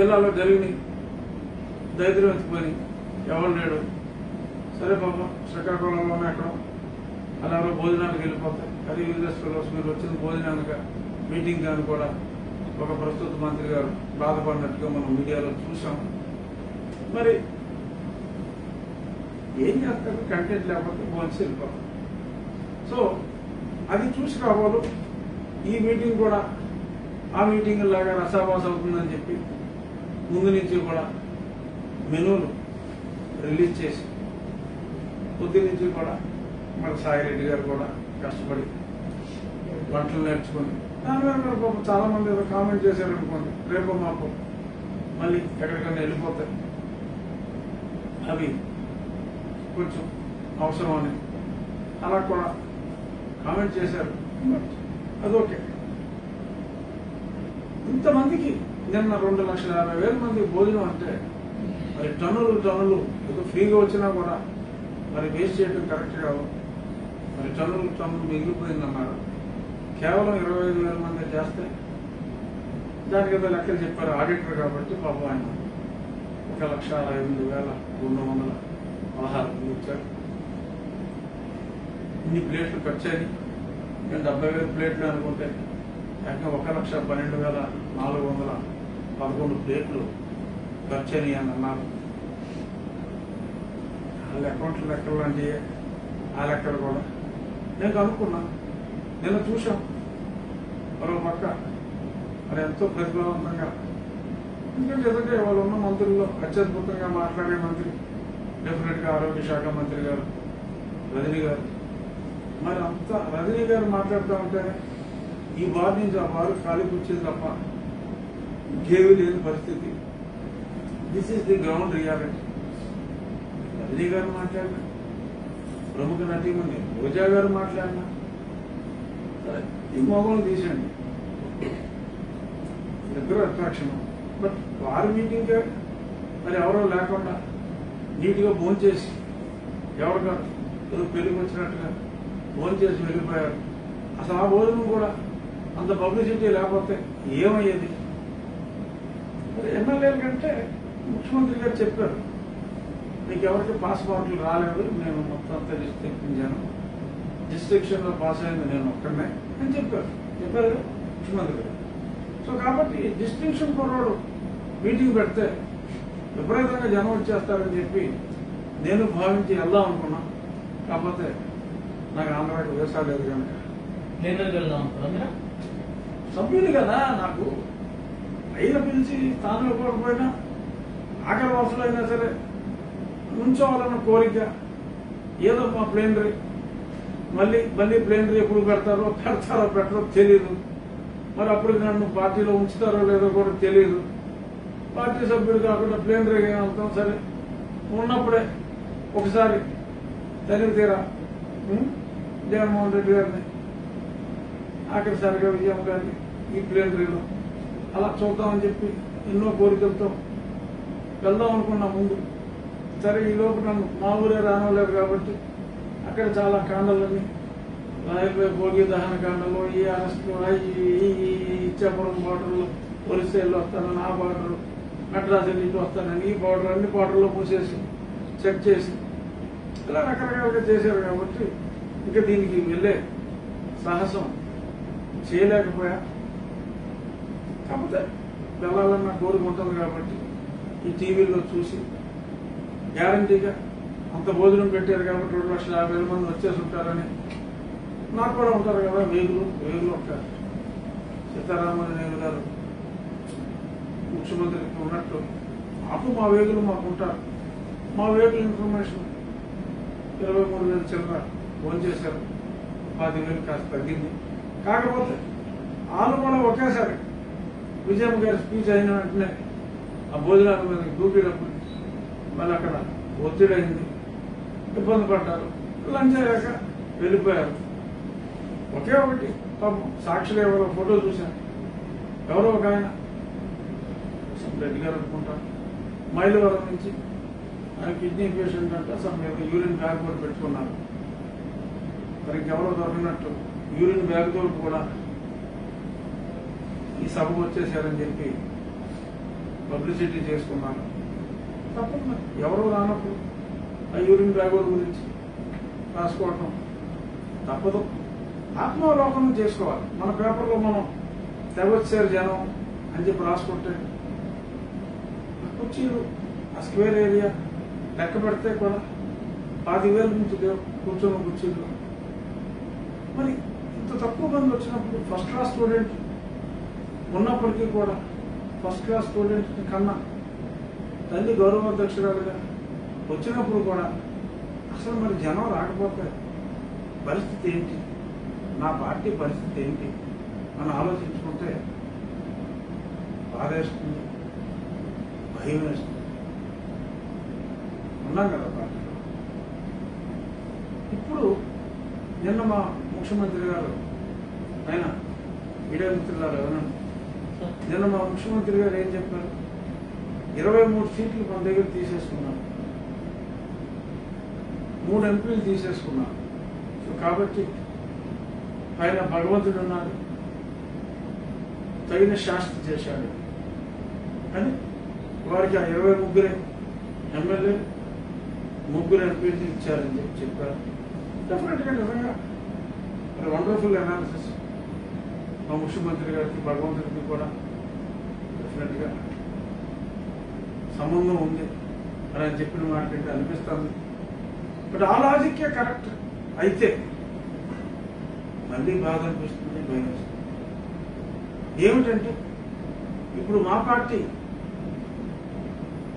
జిల్లాలో జరిగినాయి. దరిద్రం ఎత్తుకొని ఎవరు లేడు. సరే పాపం శ్రీకాకుళంలోనే ఎక్కడ అలా ఎవరో భోజనానికి వెళ్ళిపోతాయి అది విజిలెన్స్ మీరు వచ్చిన భోజనానికి మీటింగ్ కానీ కూడా ఒక ప్రస్తుత మంత్రి గారు బాధపడినట్టుగా మనం మీడియాలో చూసాం. మరి ఏం చేస్తారు? కంటెంట్ లేకపోతే భోజనం వెళ్ళిపోతాం సో అది చూసి కావాలి. ఈ మీటింగ్ కూడా ఆ మీటింగ్ లాగా రసాభాస అవుతుందని చెప్పి ముందు నుంచి కూడా మెనూలు రిలీజ్ చేసి పొద్దు నుంచి కూడా మన సాయి రెడ్డి గారు కూడా కష్టపడి వంటలు నేర్చుకుని దానివల్ల చాలా మంది ఏదో కామెంట్ చేశారు అనుకోండి రేపు మాకు మళ్ళీ ఎక్కడికన్నా వెళ్ళిపోతాయి అవి కొంచెం అవసరం అని అలా కూడా కామెంట్ చేశారు. అది ఓకే. ఇంతమందికి నిన్న రెండు లక్షల యాభై వేల మంది భోజనం అంటే మరి టన్నులు టన్నులు ఏదో ఫ్రీగా వచ్చినా కూడా మరి వేస్ట్ చేయడం కరెక్ట్ కావు మరి టన్నులు టన్నులు మిగిలిపోయిందన్నారు. కేవలం ఇరవై ఐదు వేల మంది చేస్తే దానికి ఏదో లెక్కలు చెప్పారు ఆడిటర్ కాబట్టి పాపం ఆయన. ఒక లక్ష అరవై ఎనిమిది వేల రెండు వందల పదహారు మంది ఇచ్చారు ఇన్ని ప్లేట్లు ఖర్చు అయ్యి నేను డెబ్బై వేల ప్లేట్లు అనుకుంటే ఏకంగా ఒక లక్ష పన్నెండు వేల నాలుగు వందల పదకొండు ప్లేట్లు ఖర్చు అని అన్నారు. వాళ్ళ అకౌంట్ల లెక్కలు లాంటివి ఆ లెక్కలు కూడా. నేను కనుక్కున్నా నిన్న చూశాం. మరో పక్క. మరి ఎంతో ప్రతిభావంతంగా. ఎందుకంటే ఎదుటే వాళ్ళు ఉన్న మంత్రుల్లో అత్యద్భుతంగా మాట్లాడే మంత్రి డెఫినెట్గా ఆరోగ్య శాఖ మంత్రి గారు రజనీ గారు. మరి అంత రజనీ గారు మాట్లాడుతూ ఉంటే ఈ బార్ నుంచి ఆ బారు ఖాళీ కూర్చేది తప్ప ఇంకేమీ లేని పరిస్థితి. This is the ground reality Rajini గారు మాట్లాడినా ప్రముఖ నటీమణి రోజా గారు మాట్లాడినా సరే ఈ మొగలు తీసేయండి. ఇద్దరు అట్రాక్షన్ బట్ వారి మీటింగ్ మరి ఎవరో లేకుండా నీట్గా ఫోన్ చేసి ఎవరు కాదు ఏదో పెళ్ళికి వచ్చినట్టుగా ఫోన్ చేసి వెళ్ళిపోయారు. అసలు ఆ భోజనం కూడా అంత పబ్లిసిటీ లేకపోతే ఏమయ్యేది? ఎమ్మెల్యేల కంటే ముఖ్యమంత్రి గారు చెప్పారు. మీకు ఎవరికి పాస్పోర్ట్లు రాలేదు నేను మొత్తం అంతా లిస్ట్ తెప్పించాను. డిస్ట్రిక్షన్లో పాస్ అయింది నేను ఒక్కడనే అని చెప్పారు. చెప్పారు ముఖ్యమంత్రి గారు. సో కాబట్టి డిస్టింక్షన్ కుర్రాడు మీటింగ్ పెడితే విపరీతంగా జనం వచ్చేస్తారని చెప్పి నేను భావించి వెళ్దాం అనుకున్నా. కాకపోతే నాకు ఆంధ్రాకి వేసా లేదు కనుక. నేను వెళ్దాం అనుకున్నా సభ్యులు కదా నాకు. అయిన పిలిచి తాను ఇవ్వకపోయినా ఆఖరి వరుసలో అయినా సరే ఉంచోవాలన్న కోరిక ఏదో మా ప్లేనరీ మళ్ళీ మళ్ళీ ప్లేనరీ ఎప్పుడు పెడతారో పెడతారో పెట్టరో తెలియదు మరి అప్పుడు నన్ను పార్టీలో ఉంచుతారో లేదో కూడా తెలియదు పార్టీ సభ్యుడు కాకుండా ప్లేనరీగా వెళ్తాం సరే. ఉన్నప్పుడే ఒకసారి తనివి తీరా జగన్మోహన్ రెడ్డి గారిని ఆఖరిసారిగా విజయం గారిని ఈ ప్లేనరీలో అలా చూద్దామని చెప్పి ఎన్నో కోరికలతో వెళ్దాం అనుకున్నా ముందు. సరే ఈ నన్ను మా ఊరే రానలేదు కాబట్టి అక్కడ చాలా కాండలన్నీ. రాయలపై భోగి దహన కాండలు ఈ అరెస్టు ఈ ఇచ్చాపురం బార్డర్లు పోలీస్ స్టేషన్లో వస్తానని ఆ బార్డర్ మెడ్రాస్ నుంచి వస్తానని ఈ బార్డర్ అన్ని బార్డర్లో పోసేసి చెక్ చేసి ఇలా రకరకాలుగా చేశారు కాబట్టి ఇంకా దీనికి వెళ్ళే సాహసం చేయలేకపోయా? కాకపోతే వెళ్ళాలన్న కోరిక ఉంటుంది కాబట్టి ఈ టీవీలో చూసి గ్యారంటీగా అంత భోజనం పెట్టారు కాబట్టి రెండు లక్షల యాభై వేల మంది వచ్చేసి ఉంటారని నాకు కూడా ఉంటారు కదా వేగులు వేగులు ఉంటారు సీతారామన్ నేరు గారు ముఖ్యమంత్రికి ఉన్నట్టు మాకు మా వేగులు మాకు ఉంటారు. మా వేగుల ఇన్ఫర్మేషన్ ఇరవై మూడు వేల చిల్లర ఫోన్ చేశారు. పది వేలు కాస్త తగ్గింది. కాకపోతే వాళ్ళు కూడా ఒకేసారి విజయమ్మ గారి స్పీచ్ అయిన వెంటనే ఆ భోజనాలు మీద దూపినప్పుడు మళ్ళీ అక్కడ ఒత్తిడి అయింది. ఇబ్బంది పడ్డారు. లంచ్ అయ్యాక వెళ్ళిపోయారు. ఒకే ఒకటి పాపం సాక్షులు ఎవరో ఫోటో చూశాను. ఎవరో ఒక ఆయన రెడ్డి గారు అనుకుంటా మైలవరం నుంచి ఆయన కిడ్నీ పేషెంట్ అంట అసలు ఏదో యూరిన్ బ్యాగ్ కూడా పెట్టుకున్నారు మరి ఇంకెవరో దొరికినట్టు యూరిన్ బ్యాగ్తో కూడా ఈ సభకు వచ్చేసారని చెప్పి పబ్లిసిటీ చేసుకున్నాను. తప్పదు ఎవరు రానప్పుడు ఆ యూరిన్ బ్యాగోర్ గురించి రాసుకోవటం తప్పదు. ఆత్మావలోకనం చేసుకోవాలి. మన పేపర్లో మనం తెగొచ్చారు జనం అని చెప్పి రాసుకుంటే కుర్చీలు ఆ స్క్వేర్ ఏరియా లెక్క పెడితే కూడా పాతివేల నుంచి కూర్చొని కుర్చీలు. మరి ఇంత తక్కువ మంది వచ్చినప్పుడు ఫస్ట్ క్లాస్ స్టూడెంట్ ఉన్నప్పటికీ కూడా ఫస్ట్ క్లాస్ స్టూడెంట్ కన్నా తల్లి గౌరవాధ్యక్షురాలుగా వచ్చినప్పుడు కూడా అసలు మరి జనం రాకపోతే పరిస్థితి ఏంటి? నా పార్టీ పరిస్థితి ఏంటి? అని ఆలోచించుకుంటే బాధేస్తుంది భయం వేస్తుంది ఉన్నాం కదా పార్టీలో. ఇప్పుడు నిన్న మా ముఖ్యమంత్రి గారు ఆయన మీడియా మిత్రులు గారు ఎవరన్నా నిన్న మా ముఖ్యమంత్రి గారు ఏం చెప్పారు? ఇరవై మూడు సీట్లు మన దగ్గర తీసేసుకున్నాం. మూడు ఎంపీలు తీసేసుకున్నాం. సో కాబట్టి పైన భగవంతుడు ఉన్నాడు. తగిన శాస్త్రి చేశాడు. అని వారికి ఆ ఇరవై ముగ్గురే ఎమ్మెల్యే ముగ్గురు ఎంపీలు ఇచ్చారని చెప్పి చెప్పారు. డెఫినెట్గా నిజంగా. వండర్ఫుల్ అనాలిసిస్ మా ముఖ్యమంత్రి గారికి భగవంతుడికి కూడా డెఫినెట్గా సంబంధం ఉంది అని ఆయన చెప్పిన మాట అనిపిస్తుంది. బట్ ఆ లాజిక్కే కరెక్ట్ అయితే మళ్ళీ బాధ అనిపిస్తుంది భయం ఏమిటంటే ఇప్పుడు మా పార్టీ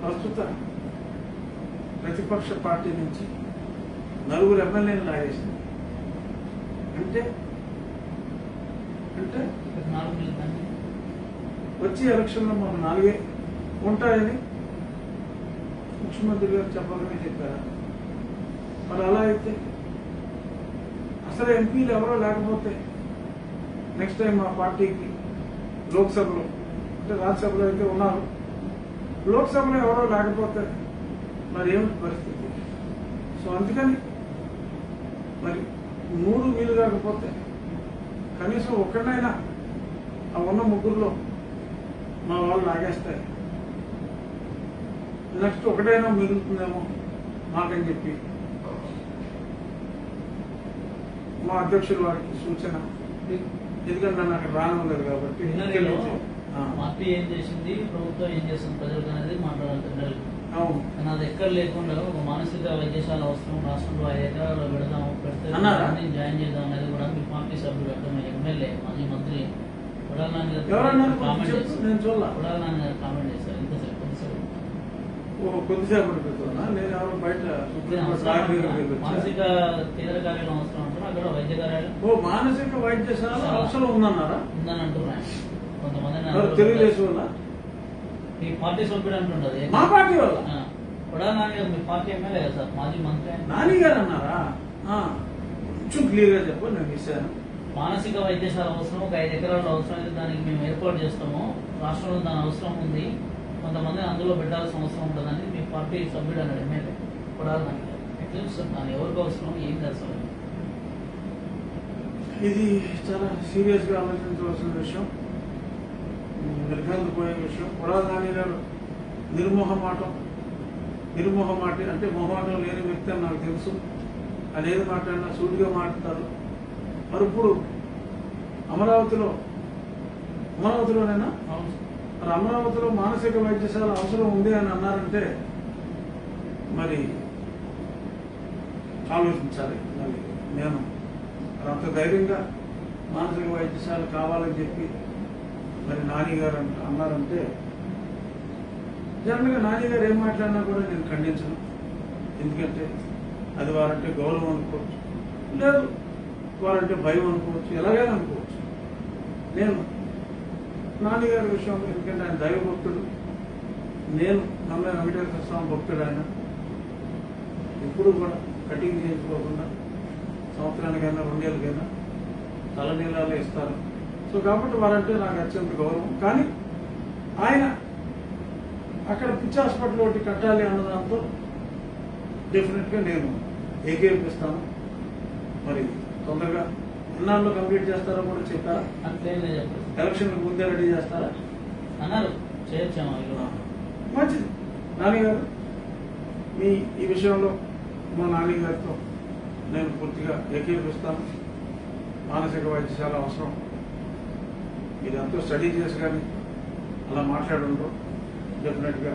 ప్రస్తుత ప్రతిపక్ష పార్టీ నుంచి నలుగురు ఎమ్మెల్యేలు లాగేసింది. అంటే అంటే నాలుగు వచ్చే ఎలక్షన్లో మనం నాలుగే ఉంటాయని ముఖ్యమంత్రి గారు చెప్పాలని చెప్పారా? మరి అలా అయితే అసలు ఎంపీలు ఎవరో లేకపోతే నెక్స్ట్ టైం మా పార్టీకి లోక్సభలో అంటే రాజ్యసభలో అయితే ఉన్నారు. లోక్సభలో ఎవరో లేకపోతే మరి ఏమిటి పరిస్థితి? సో అందుకని మరి మూడు వీలు కాకపోతే కనీసం ఒక్కడైనా ఆ ఉన్న ముగ్గురులో మా వాళ్ళు లాగేస్తే నెక్స్ట్ ఒకటైనా మిగులుతుందేమో మాకని చెప్పి. మా అధ్యక్షులు వారికి సూచన. ఎందుకంటే నన్ను అక్కడ రానుండదు కాబట్టి పార్టీ ఏం చేసింది? ప్రభుత్వం ఏం చేస్తుంది ప్రజలకు అనేది మాట్లాడుతున్నారు. అవును. కానీ అది ఎక్కడ లేకుండా ఒక మానసిక వైద్యశాల అవసరం రాష్ట్రంలో ఎకరాల్లో పెడదాం పెడితే జాయిన్ చేద్దాం అనేది కూడా మీ పార్టీ సభ్యులు అర్థం ఎమ్మెల్యే మాజీ మంత్రి. ఎవరన్నారు? నేను చూడలా. కొద్దిసేపు నేను ఎవరు బయట. మానసిక తీవ్ర కార్యాలయం అవసరం అంటారు అక్కడ వైద్య కార్యాలయం ఓ మానసిక వైద్యశాల అవసరం ఉందన్నారా ఉందని అంటున్నారు కొంతమంది తెలుగుదేశం వల్ల మీ పార్టీ సభ్యుడు అంటుండదు మా పార్టీ వల్ల ఆ. కొడాల నాని గారు మీ పార్టీ ఎమ్మెల్యే సార్ మాజీ మంత్రి. నాని గారు అన్నారా ఆ, కొంచెం క్లియర్గా చెప్పు నేను ఇస్తాను మానసిక వైద్యశాల అవసరం ఒక ఐదు ఎకరాల అవసరం అయితే దానికి మేము ఏర్పాటు చేస్తాము. రాష్ట్రంలో దాని అవసరం ఉంది. కొంతమంది అందులో పెట్టాల్సిన అవసరం ఉంటుందని మీ పార్టీ సభ్యుడు అన్నాడు ఎమ్మెల్యే కొడాలి ఎట్లా చూస్తారు దాన్ని ఎవరికి అవసరం? ఏం అసలు ఇది చాలా సీరియస్గా ఆలోచించవలసిన విషయం. నిర్గంధపోయే విషయం. కొడాల గారు నిర్మోహమాటం నిర్మోహమాట అంటే మొహమాటం లేని వ్యక్తి అని నాకు తెలుసు. అది ఏది మాట్లాడినా సూటిగా మాట్లాడతారు. మరి ఇప్పుడు అమరావతిలో అమరావతిలోనైనా? మరి అమరావతిలో మానసిక వైద్యశాల అవసరం ఉంది అని అన్నారంటే మరి ఆలోచించాలి. మరి నేను అంత ధైర్యంగా మానసిక వైద్యశాల కావాలని చెప్పి మరి నాని గారు అంట- అన్నారంటే జనరల్గా నాని గారు ఏం మాట్లాడినా కూడా నేను ఖండించను. ఎందుకంటే అది వారంటే గౌరవం అనుకోవచ్చు. లేదు చెప్పాలంటే భయం అనుకోవచ్చు ఎలాగైనా అనుకోవచ్చు. నేను నాన్నగారి విషయంలో ఎందుకంటే ఆయన దైవ భక్తుడు నేను నమ్మే వెంకటేశ్వర స్వామి భక్తుడు ఆయన. ఎప్పుడు కూడా కటింగ్ చేయించుకోకుండా సంవత్సరానికైనా రెండేళ్ళకైనా తలనీలాలు ఇస్తారు. సో కాబట్టి వారంటే నాకు అత్యంత గౌరవం. కానీ ఆయన అక్కడ పిచ్చి హాస్పిటల్ ఒకటి కట్టాలి అన్న దాంతో డెఫినెట్గా నేను ఏకీపిస్తాను మరి తొందరగా ఎన్నాళ్ళు కంప్లీట్ చేస్తారో కూడా చెప్పారా? ఎలక్షన్ ముందే రెడీ చేస్తారా? అన్నారు. మంచిది. నాని గారు మీ ఈ విషయంలో మా నాని గారితో నేను పూర్తిగా ఏకీభవిస్తాను. మానసిక వైద్యశాల అవసరం. మీరు ఎంతో స్టడీ చేసి కానీ అలా మాట్లాడుండ్రు డెఫినెట్గా